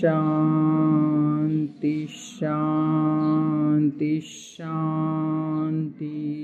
शांति शांति शांति।